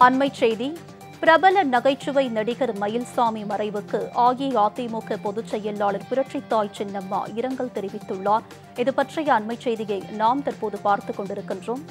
அண்மை செய்தி பிரபல நகைச்சுவை நடிகர் மயில்சாமி மறைவுக்கு அஇஅதிமுக பொதுச் செயலாளர் புரட்சித்தாய் சின்னம்மா இரங்கல் தெரிவித்துள்ளார். இது பற்றிய அண்மை செய்தியை நாம் தற்போது பார்த்துக் கொண்டிருக்கின்றோம்.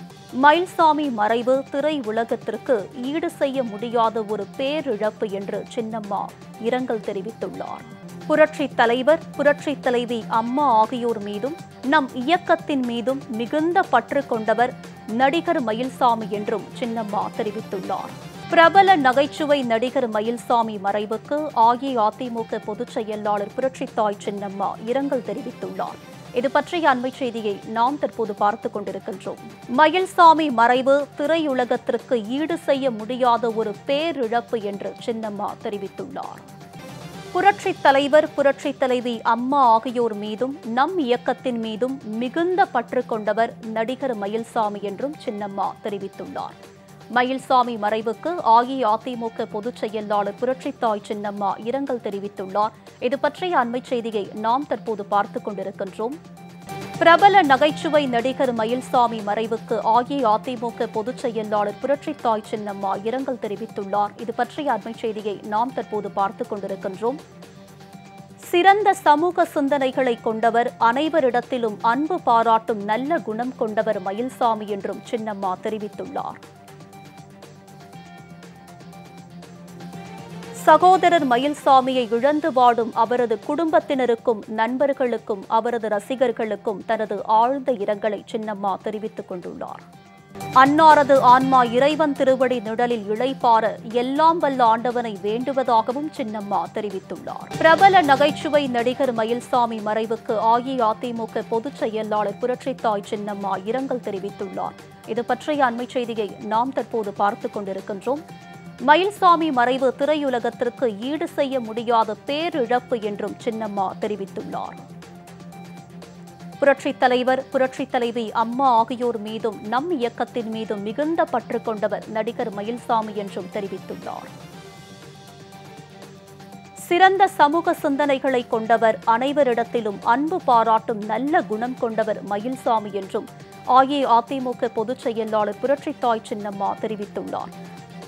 மயில்சாமி மறைவு திரை உலகத்திற்கு ஈடு செய்ய முடியாத ஒரு பேரிழப்பு என்று சின்னம்மா இரங்கல் தெரிவித்துள்ளார். புரட்சி தலைவர் புரட்சி தலைவி அம்மா ஆகியோர் மீதும் நம் இயக்கத்தின் மீதும் மிகுந்த பற்று கொண்டவர் நடிகர் மயில்சாமி என்றும் சின்னம்மா தெரிவித்துள்ளார். பிரபல நகைச்சுவை நடிகர் மயில்சாமி மறைவுக்கு அஇஅதிமுக பொதுச் செயலாளர் புரட்சித்தாய் சின்னம்மா இரங்கல் தெரிவித்துள்ளார். இது பற்றிய அண்மைச் செய்தியை நாம் தற்போது பார்த்துக் கொண்டிருக்கின்றோம். மயில்சாமி மறைவு திரையுலகத்திற்கு ஈடு செய்ய முடியாத ஒரு பேரிழப்பு என்று சின்னம்மா தெரிவித்துள்ளார். புரட்சி தலைவர் புரட்சி தலைவி அம்மா ஆகியோர் மீதும் நம் இயக்கத்தின் மீதும் மிகுந்த பற்று கொண்டவர் நடிகர் மயில்சாமி என்றும் சின்னம்மா தெரிவித்துள்ளார். மயில்சாமி மறைவுக்கு அஇஅதிமுக பொதுச் செயலாளர் புரட்சித்தாய் சின்னம்மா இரங்கல் தெரிவித்துள்ளார். இது பற்றிய அண்மைச் செய்தியை நாம் தற்போது பார்த்துக் கொண்டிருக்கின்றோம். பிரபல நகைச்சுவை நடிகர் மயில்சாமி மறைவுக்கு அஇஅதிமுக பொதுச் செயலாளர் புரட்சித்தாய் சின்னம்மா இரங்கல் தெரிவித்துள்ளார். இது பற்றிய அண்மைச் செய்தியை நாம் தற்போது பார்த்துக் கொண்டிருக்கின்றோம். சிறந்த சமூக சிந்தனைகளை கொண்டவர் அனைவரிடத்திலும் அன்பு பாராட்டும் நல்ல குணம் கொண்டவர் மயில்சாமி என்றும் சின்னம்மா தெரிவித்துள்ளார். சகோதரர் மயில்சாமியை இழந்து வாடும் அவரது குடும்பத்தினருக்கும் நண்பர்களுக்கும் அவரது ரசிகர்களுக்கும் தனது ஆழ்ந்த இரங்கலை சின்னம்மா தெரிவித்துக் கொண்டுள்ளார். அன்னாரது ஆன்மா இறைவன் திருவடி நிழலில் இளைப்பார எல்லாம் வல்ல ஆண்டவனை வேண்டுவதாகவும் சின்னம்மா தெரிவித்துள்ளார். பிரபல நகைச்சுவை நடிகர் மயில்சாமி மறைவுக்கு அஇஅதிமுக பொதுச் செயலாளர் புரட்சித்தாய் சின்னம்மா இரங்கல் தெரிவித்துள்ளார். இது பற்றிய அண்மை செய்தியை நாம் தற்போது பார்த்துக் கொண்டிருக்கின்றோம். மயில்சாமி மறைவு திரையுலகத்திற்கு ஈடு செய்ய முடியாத பேரிழப்பு என்றும் சின்னம்மா தெரிவித்துள்ளார். புரட்சித் தலைவர் புரட்சித் தலைவி அம்மா ஆகியோர் மீதும் நம் இயக்கத்தின் மீதும் மிகுந்த பற்று கொண்டவர் நடிகர் மயில்சாமி என்றும் தெரிவித்துள்ளார். சிறந்த சமூக சிந்தனைகளை கொண்டவர் அனைவரிடத்திலும் அன்பு பாராட்டும் நல்ல குணம் கொண்டவர் மயில்சாமி என்றும் அஇஅதிமுக பொதுச் செயலாளர் புரட்சித்தாய் சின்னம்மா தெரிவித்துள்ளார்.